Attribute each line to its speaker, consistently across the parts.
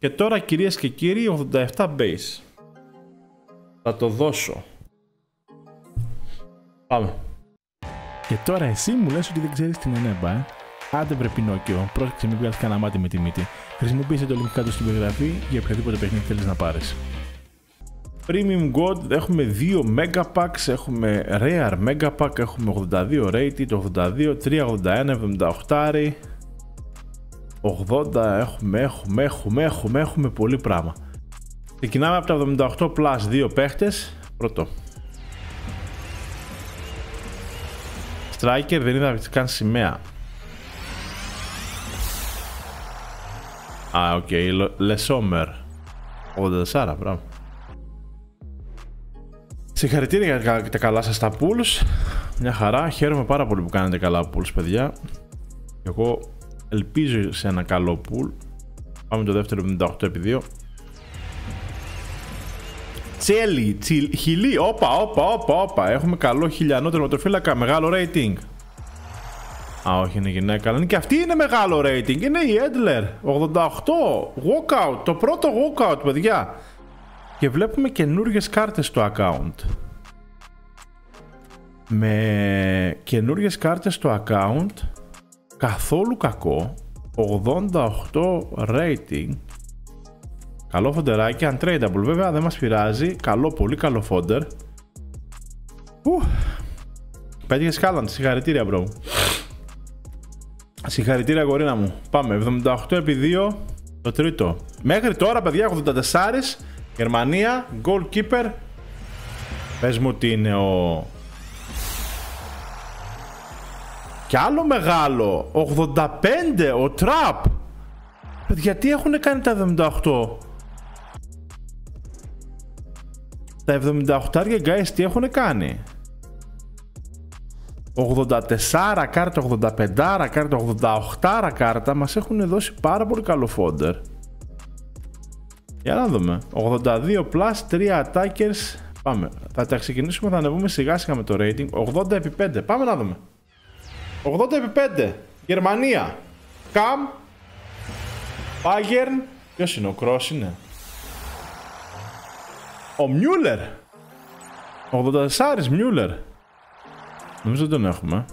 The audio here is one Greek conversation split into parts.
Speaker 1: Και τώρα κυρίες και κύριοι 87 base. Θα το δώσω. Πάμε.
Speaker 2: Και τώρα εσύ μου λες ότι δεν ξέρεις την ενέμπα, ε. Άντε βρε Πινόκιο, πρόσεξε μην βγάλεις κανένα μάτι με τη μύτη. Χρησιμοποίησε το link κάτω στην περιγραφή για οποιοδήποτε παιχνίδι θέλεις να πάρεις.
Speaker 1: Premium God έχουμε 2 Mega Packs, έχουμε Rare Mega Pack, έχουμε 82 Rated, 82, 381, 78 80 έχουμε, έχουμε, έχουμε, έχουμε, έχουμε πολύ πράγμα. Ξεκινάμε από τα 78 plus 2 παίχτες, πρώτο. Striker δεν είδα καν σημαία. Α, OK, okay. Le Sommer. 84, μπράβο. Συγχαρητήρια για τα καλά σας τα pulls. Μια χαρά. Χαίρομαι πάρα πολύ που κάνετε καλά pools, παιδιά. Εγώ ελπίζω σε ένα καλό pool. Πάμε το δεύτερο 78 επί 2. Τσέλι, τσιλ, χιλί, όπα, όπα, όπα, όπα. Έχουμε καλό χιλιανό τερματοφύλακα, μεγάλο rating. Α, όχι, είναι γυναίκα, αλλά και αυτή είναι μεγάλο rating. Είναι η Edler, 88, walkout, το πρώτο walkout, παιδιά. Και βλέπουμε καινούργιες κάρτες στο account. Με καινούργιες κάρτες στο account, καθόλου κακό, 88 rating, Καλό φοντεράκι, untradeable βέβαια, δεν μας πειράζει. Καλό, πολύ καλό φόντερ. Πέτυχες σκάλαν, συγχαρητήρια bro. Συγχαρητήρια γορίνα μου. Πάμε, 78 επί 2, το τρίτο. Μέχρι τώρα παιδιά 84, Γερμανία, goalkeeper. Πες μου ότι είναι ο... Κι άλλο μεγάλο, 85, ο Τραπ. Γιατί έχουν κάνει τα 78. Τα 78 guys τι έχουν κάνει; 84 κάρτα, 85 κάρτα, 88 κάρτα μας έχουν δώσει πάρα πολύ καλό φόντερ. Για να δούμε. 82 plus, 3 attackers. Πάμε. Θα τα ξεκινήσουμε, θα ανεβούμε σιγά σιγά με το rating. 80 επί 5. Πάμε να δούμε. 80 επί 5. Γερμανία. Καμ. Bayern. Ποιος είναι, ο Cross είναι; Ο Μιούλερ. 84 Μιούλερ. Νομίζω δεν τον έχουμε.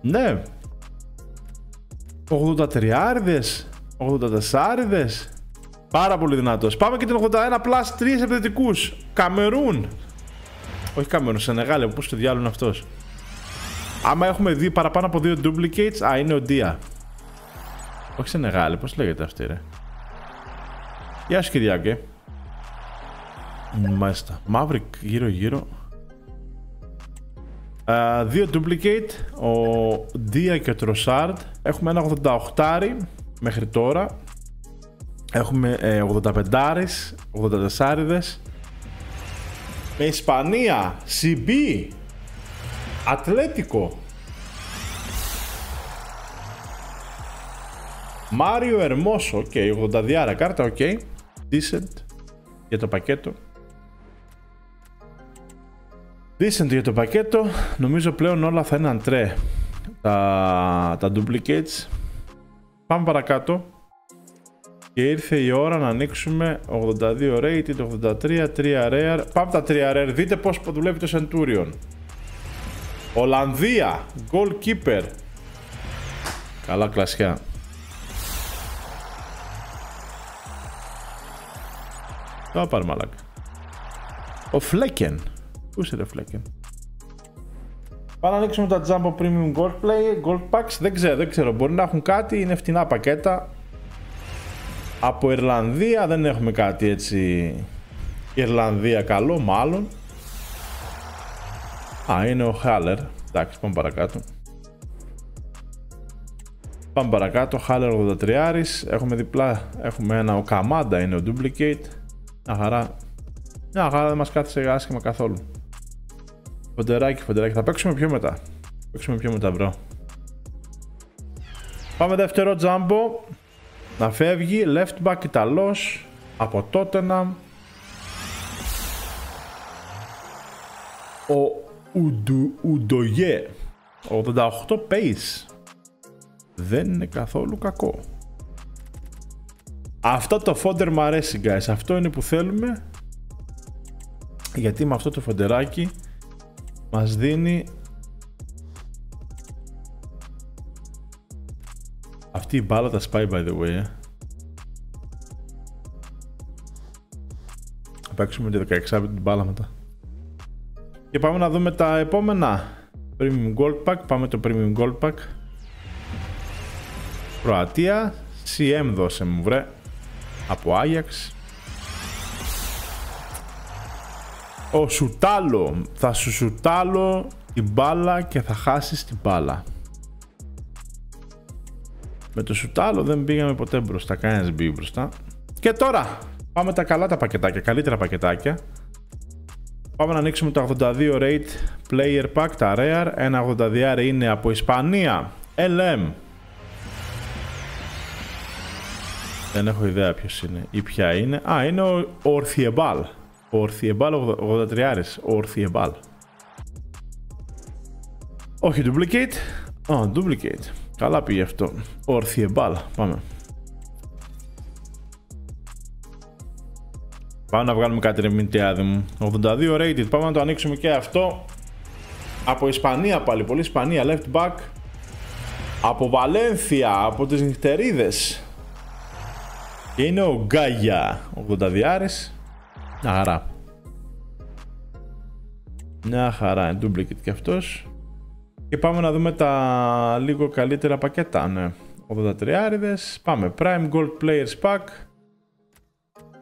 Speaker 1: Ναι. 83 άριδες. 84 άριδες. Πάρα πολύ δυνατός. Πάμε και την 81 plus 3 επιθετικούς. Καμερούν. Όχι Καμερούν, Σενεγάλε. Πώς το διάλογο είναι αυτός. Άμα έχουμε δει παραπάνω από δύο duplicates, α, είναι ο Ντία. Όχι Σενεγάλε, πώς λέγεται αυτή ρε. Γεια σου Κυριάκε. Μάλιστα. Μαύρη γύρω γύρω. Uh, δύο duplicate, ο Dia και ο Trossard. Έχουμε ένα 88 μέχρι τώρα. Έχουμε ε, 85 84 Με Ισπανία, CB, Ατλέτικο. Μάριο Ερμόσο, OK, okay, 82 κάρτα, OK. Okay decent για το πακέτο. Decent για το πακέτο. Νομίζω πλέον όλα θα είναι αντρέ. Τα, τα duplicates. Πάμε παρακάτω. Και ήρθε η ώρα να ανοίξουμε 82 rated, 83, 3 rare. Πάμε τα 3 rare. Δείτε πώς δουλεύει το Centurion. Ολλανδία. Goalkeeper. Καλά κλασιά. Θα πάρει μαλάκα. Ο Φλέκεν. Πού είσαι ρε Φλέκεν; Πάμε να ανοίξουμε τα Jumbo Premium Gold Play, Gold Packs. Δεν ξέρω, δεν ξέρω. Μπορεί να έχουν κάτι, είναι φτηνά πακέτα. Από Ιρλανδία δεν έχουμε κάτι έτσι. Ιρλανδία καλό, μάλλον. Α, είναι ο Χάλερ. Εντάξει, πάμε παρακάτω. Πάμε παρακάτω. Χάλερ 83. Έχουμε διπλά. Έχουμε ένα. Ο Καμάντα είναι ο Duplicate. Μια χαρά. Μια χαρά δεν μας κάθισε άσχημα καθόλου. Φοντεράκι, φοντεράκι. Θα παίξουμε πιο μετά. Θα παίξουμε πιο μετά, bro. Πάμε δεύτερο τζάμπο. Να φεύγει. Left back Ιταλός. Από Tottenham. Ο Ουντογέ. 88 pace. δεν είναι καθόλου κακό. Αυτό το φόντερ μου αρέσει guys, αυτό είναι που θέλουμε γιατί με αυτό το φοντεράκι μας δίνει αυτή η μπάλα τα σπάει by the way ε. Θα παίξουμε τη 16 την μπάλα μετά. Και πάμε να δούμε τα επόμενα. Premium Gold Pack, πάμε το Premium Gold Pack. Κροατία. CM δώσε μου βρε. Από Άγιαξ. Ο Σουτάλο. Θα σου σουτάλω την μπάλα και θα χάσεις την μπάλα με το σουτάλο δεν πήγαμε ποτέ μπροστά κανένας μπήκε μπροστά και τώρα πάμε τα καλά τα πακετάκια καλύτερα πακετάκια Πάμε να ανοίξουμε το 82 rate player pack, τα rare. Ένα 82 είναι από Ισπανία. LM. Δεν έχω ιδέα ποιος είναι ή ποια είναι. Α, είναι ο Ορθιεμπάλ. Ο Ορθιεμπάλ 83 Ο Ορθιεμπάλ. Όχι duplicate. Α, oh, duplicate. Καλά πήγε αυτό. Ορθιεμπάλ. Πάμε. Πάμε να βγάλουμε κάτι ρε μηντιάδη μου. 82 rated. Πάμε να το ανοίξουμε και αυτό. Από Ισπανία πάλι. Πολύ Ισπανία. Left back. Από Βαλένθια. Από τις νυχτερίδες. Και είναι ο Γκάγια. 82 άρες. Μια χαρά. Μια χαρά. Duplicate και αυτός. Και πάμε να δούμε τα λίγο καλύτερα πακέτα. Ναι. 83 άριδες. Πάμε. Prime Gold Players Pack.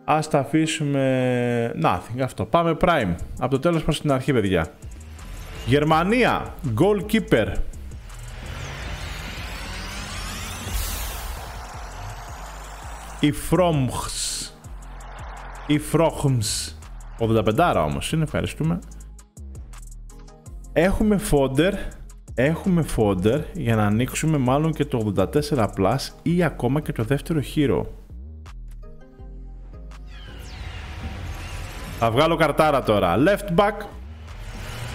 Speaker 1: Ας τα αφήσουμε... Nothing, αυτό. Πάμε Prime. Από το τέλος προς την αρχή, παιδιά. Γερμανία. Goalkeeper. Η Fromhs. Η Fromhs. 85 όμως είναι, ευχαριστούμε. Έχουμε fodder. Έχουμε fodder για να ανοίξουμε μάλλον και το 84 Plus ή ακόμα και το δεύτερο hero. Θα βγάλω καρτάρα τώρα. Left back.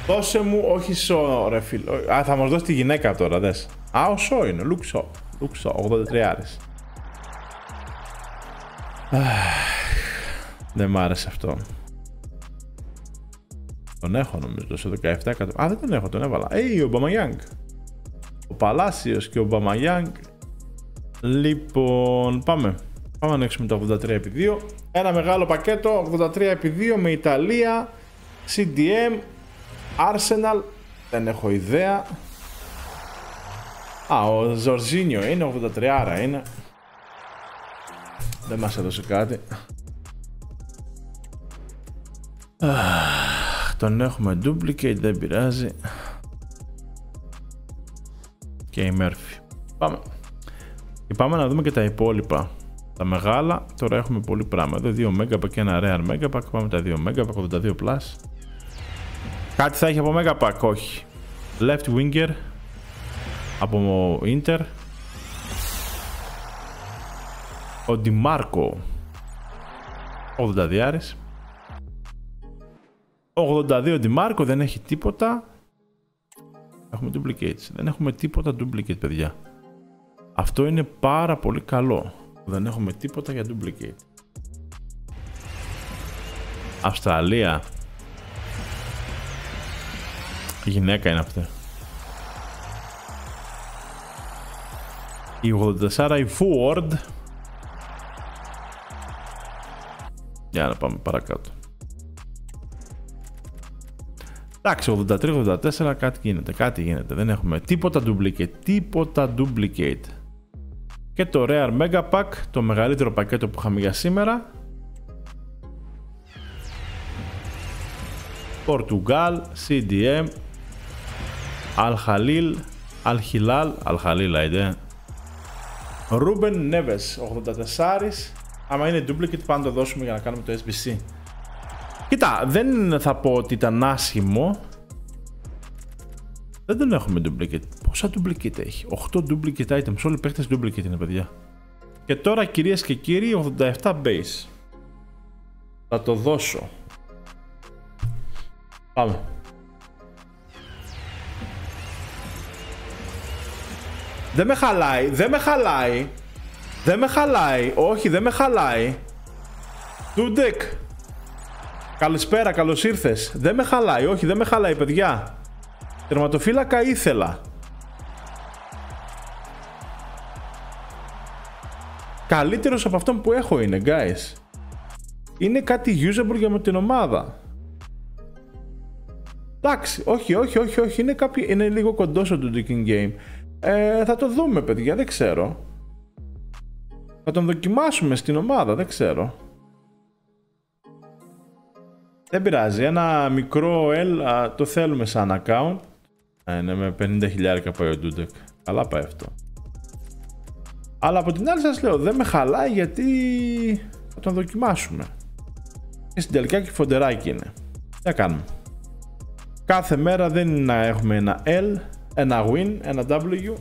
Speaker 1: Δώσε μου, όχι σο, ρε φίλ. Α, θα μας δώσει τη γυναίκα τώρα, δες. Α, ο σο είναι, Λουξο. Λουξο, 83 άρες. Δεν μ' άρεσε αυτό. Τον έχω νομίζω στο 17 Α, δεν τον έχω, τον έβαλα. Ε, ο Μπαμαγιάνγκ. Ο Παλάσιος και ο Μπαμαγιάνγκ. Λοιπόν, πάμε. Πάμε να ανοίξουμε το 83x2. Ένα μεγάλο πακέτο 83x2 με Ιταλία, CDM, Arsenal. Δεν έχω ιδέα. Α, ο Ζορζίνιο είναι 83 άρα είναι. Δεν μας έδωσε κάτι. Τον έχουμε duplicate, δεν πειράζει. Και η Murphy. Πάμε. Και πάμε να δούμε και τα υπόλοιπα. Τα μεγάλα, τώρα έχουμε πολύ πράγμα. Εδώ 2 MB και ένα Rare MB. Πάμε τα 2 MB, 82 Plus. Κάτι θα έχει από MB, όχι. Left Winger από Inter. Ο Ντιμάρκο 80 διάρες 82 Ντιμάρκο δεν έχει τίποτα Έχουμε duplicates Δεν έχουμε τίποτα duplicate παιδιά Αυτό είναι πάρα πολύ καλό δεν έχουμε τίποτα για duplicate. Αυστραλία. γυναίκα είναι αυτή. Η 84 η Ford. Για να πάμε παρακάτω. Εντάξει, 83-84 κάτι γίνεται, κάτι γίνεται. Δεν έχουμε τίποτα duplicate, τίποτα duplicate και το Rare Mega Pack, το μεγαλύτερο πακέτο που είχαμε για σήμερα. Πορτουγκάλ, CDM, Al Khalil, Al Hilal, Al Khalil ide. Ruben Neves, 84. Άμα είναι duplicate πάντα το δώσουμε για να κάνουμε το SBC. Κοίτα, δεν θα πω ότι ήταν άσχημο. Δεν τον έχουμε duplicate. Πόσα duplicate έχει; 8 duplicate items. Όλοι οι παίχτες duplicate είναι παιδιά. Και τώρα κυρίες και κύριοι 87 base. Θα το δώσω. Πάμε. Δεν με χαλάει, δεν με χαλάει. Δεν με χαλάει, όχι δεν με χαλάει. Τούντεκ. Καλησπέρα, καλώς ήρθες. Δεν με χαλάει, όχι δεν με χαλάει παιδιά. Τερματοφύλακα ήθελα. Καλύτερος από αυτόν που έχω είναι, guys. Είναι κάτι usable για την ομάδα. Εντάξει, όχι, όχι, όχι, όχι. Είναι, κάποιο, είναι λίγο κοντός στο Duking Game. Ε, θα το δούμε, παιδιά, δεν ξέρω. Θα τον δοκιμάσουμε στην ομάδα, δεν ξέρω. Δεν πειράζει, ένα μικρό L το θέλουμε σαν account. Είναι με 50.000 πάει ο Dudek. Καλά πάει αυτό. Αλλά από την άλλη σας λέω, δεν με χαλάει γιατί θα τον δοκιμάσουμε. Και στην τελικά και φοντεράκι είναι. Τι κάνουμε. Κάθε μέρα δεν είναι να έχουμε ένα L, ένα win, ένα W